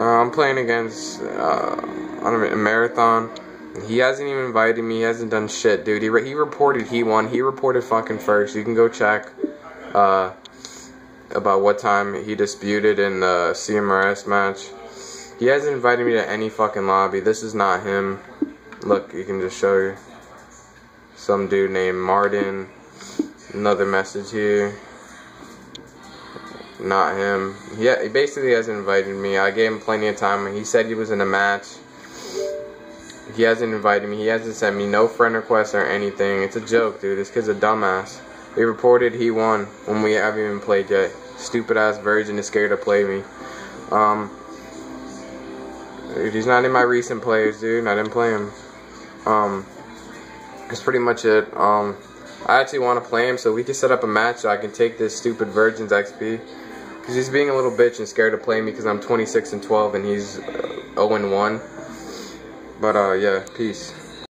Uh, I'm playing against uh, on a marathon. He hasn't even invited me. He hasn't done shit, dude. He, re he reported he won. He reported fucking first. You can go check uh, about what time he disputed in the CMRS match. He hasn't invited me to any fucking lobby. This is not him. Look, you can just show you. Some dude named Martin. Another message here. Not him. Yeah, he basically hasn't invited me. I gave him plenty of time. He said he was in a match. He hasn't invited me. He hasn't sent me no friend requests or anything. It's a joke, dude. This kid's a dumbass. He reported he won when we haven't even played yet. Stupid ass virgin is scared to play me. Um, dude, he's not in my recent players, dude. I didn't play him. Um, that's pretty much it. Um, I actually want to play him so we can set up a match so I can take this stupid Virgin's XP. Because he's being a little bitch and scared to play me because I'm 26 and 12 and he's uh, 0 and 1. But uh, yeah, peace.